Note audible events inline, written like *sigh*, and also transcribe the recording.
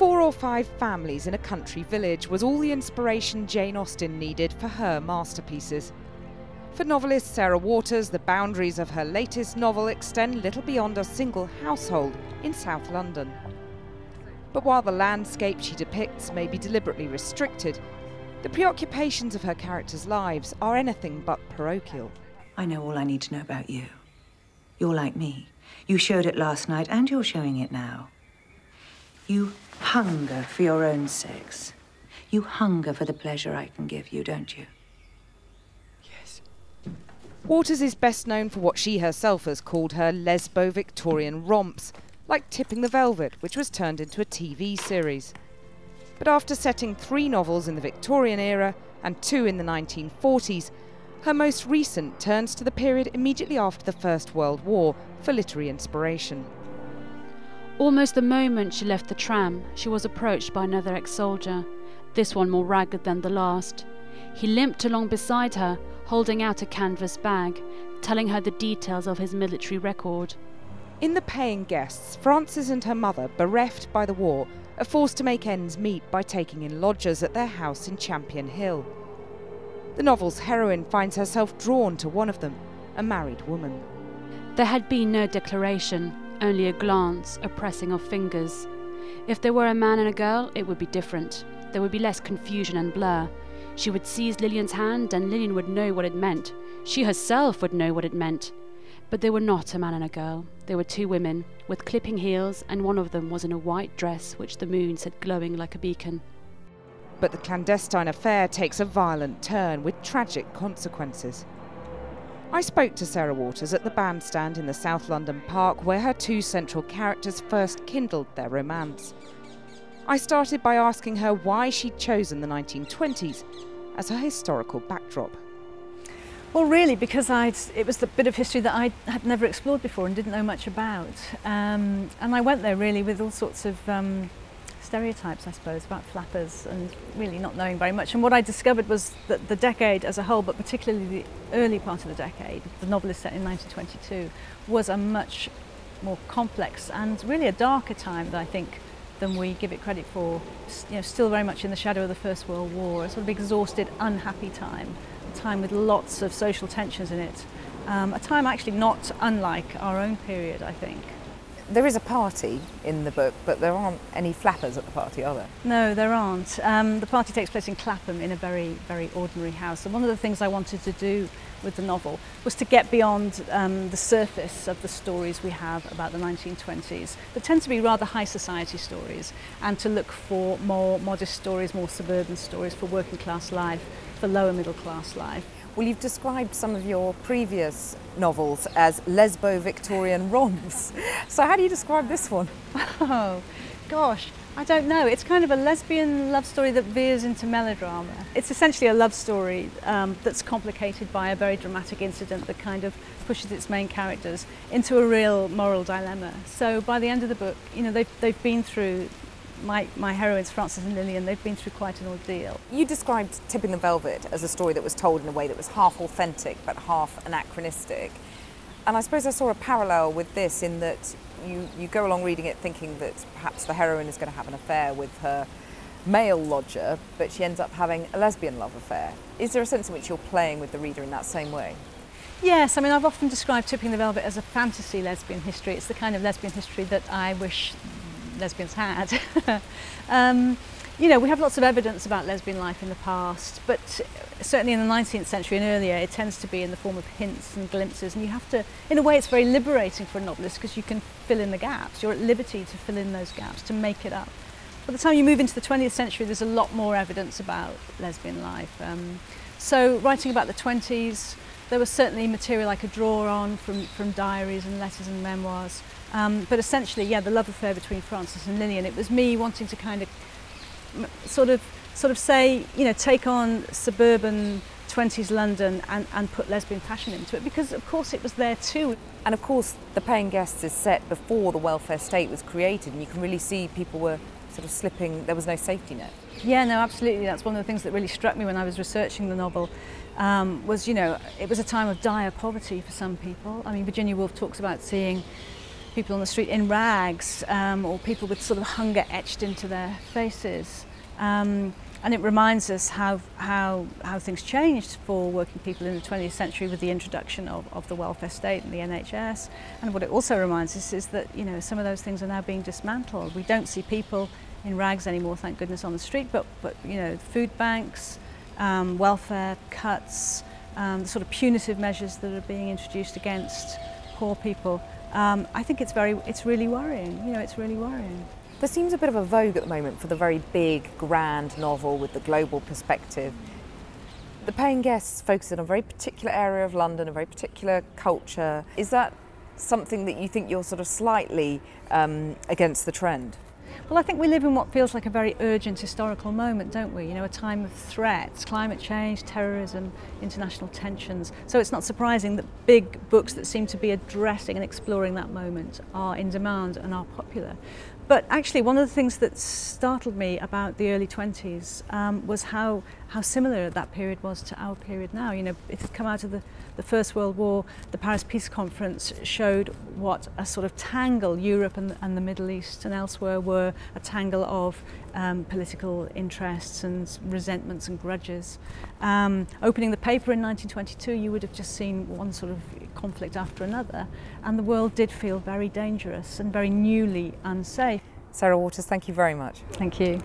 Four or five families in a country village was all the inspiration Jane Austen needed for her masterpieces. For novelist Sarah Waters, the boundaries of her latest novel extend little beyond a single household in South London. But while the landscape she depicts may be deliberately restricted, the preoccupations of her characters' lives are anything but parochial. I know all I need to know about you. You're like me. You showed it last night, and you're showing it now. You hunger for your own sex. You hunger for the pleasure I can give you, don't you? Yes. Waters is best known for what she herself has called her lesbo Victorian romps, like Tipping the Velvet, which was turned into a TV series. But after setting three novels in the Victorian era and two in the 1940s, her most recent turns to the period immediately after the First World War for literary inspiration. Almost the moment she left the tram, she was approached by another ex soldier, this one more ragged than the last. He limped along beside her, holding out a canvas bag, telling her the details of his military record. In The Paying Guests, Frances and her mother, bereft by the war, are forced to make ends meet by taking in lodgers at their house in Champion Hill. The novel's heroine finds herself drawn to one of them, a married woman. There had been no declaration, only a glance, a pressing of fingers. If there were a man and a girl, it would be different. There would be less confusion and blur. She would seize Lilian's hand, and Lilian would know what it meant. She herself would know what it meant. But they were not a man and a girl. They were two women, with clipping heels, and one of them was in a white dress which the moon set glowing like a beacon. But the clandestine affair takes a violent turn with tragic consequences. I spoke to Sarah Waters at the bandstand in the South London Park where her two central characters first kindled their romance. I started by asking her why she'd chosen the 1920s as her historical backdrop. Well, really, because I'd, it was the bit of history that I had never explored before and didn't know much about. Um, and I went there really with all sorts of um, stereotypes, I suppose, about flappers and really not knowing very much. And what I discovered was that the decade as a whole, but particularly the early part of the decade, the novel is set in 1922, was a much more complex and really a darker time that I think than we give it credit for. You know, still very much in the shadow of the First World War, a sort of exhausted, unhappy time a time with lots of social tensions in it. Um, a time actually not unlike our own period, I think. There is a party in the book, but there aren't any flappers at the party, are there? No, there aren't. Um, the party takes place in Clapham in a very, very ordinary house. And one of the things I wanted to do with the novel was to get beyond um, the surface of the stories we have about the 1920s that tend to be rather high society stories and to look for more modest stories, more suburban stories for working class life for lower middle class life. Well, you've described some of your previous novels as lesbo Victorian romps. So, how do you describe this one? *laughs* Oh, gosh, I don't know. It's kind of a lesbian love story that veers into melodrama. It's essentially a love story um, that's complicated by a very dramatic incident that kind of pushes its main characters into a real moral dilemma. So, by the end of the book, you know, they've, they've been through my, my heroines, Frances and Lilian, they've been through quite an ordeal. You described Tipping the Velvet as a story that was told in a way that was half authentic but half anachronistic. And I suppose I saw a parallel with this in that you, you go along reading it thinking that perhaps the heroine is going to have an affair with her male lodger, but she ends up having a lesbian love affair. Is there a sense in which you're playing with the reader in that same way? Yes, I mean, I've often described Tipping the Velvet as a fantasy lesbian history. It's the kind of lesbian history that I wish lesbians had. *laughs* um, you know, we have lots of evidence about lesbian life in the past, but certainly in the 19th century and earlier, it tends to be in the form of hints and glimpses. And you have to, in a way, it's very liberating for a novelist because you can fill in the gaps. You're at liberty to fill in those gaps, to make it up. By the time you move into the 20th century, there's a lot more evidence about lesbian life. Um, so, writing about the 20s, there was certainly material I could draw on from, from diaries and letters and memoirs. Um, but essentially, yeah, the love affair between Frances and Lilian. it was me wanting to kind of sort of sort of say, you know, take on suburban 20s London and, and put lesbian passion into it because of course it was there too. And of course the paying guests is set before the welfare state was created and you can really see people were sort of slipping, there was no safety net. Yeah, no, absolutely. That's one of the things that really struck me when I was researching the novel um, was, you know, it was a time of dire poverty for some people. I mean, Virginia Woolf talks about seeing people on the street in rags um, or people with sort of hunger etched into their faces. Um, and it reminds us how, how, how things changed for working people in the 20th century with the introduction of, of the welfare state and the NHS. And what it also reminds us is that you know, some of those things are now being dismantled. We don't see people in rags anymore, thank goodness, on the street, but, but you know, food banks, um, welfare cuts, um, the sort of punitive measures that are being introduced against poor people. Um, I think it's very, it's really worrying. You know, it's really worrying. There seems a bit of a vogue at the moment for the very big, grand novel with the global perspective. The paying guests focus on a very particular area of London, a very particular culture. Is that something that you think you're sort of slightly um, against the trend? Well, I think we live in what feels like a very urgent historical moment, don't we? You know, a time of threats, climate change, terrorism, international tensions. So it's not surprising that big books that seem to be addressing and exploring that moment are in demand and are popular. But actually, one of the things that startled me about the early 20s um, was how, how similar that period was to our period now. You know, it had come out of the, the First World War, the Paris Peace Conference showed what a sort of tangle Europe and, and the Middle East and elsewhere were, a tangle of um, political interests and resentments and grudges. Um, opening the paper in 1922, you would have just seen one sort of conflict after another, and the world did feel very dangerous and very newly unsafe. Sarah Waters, thank you very much. Thank you.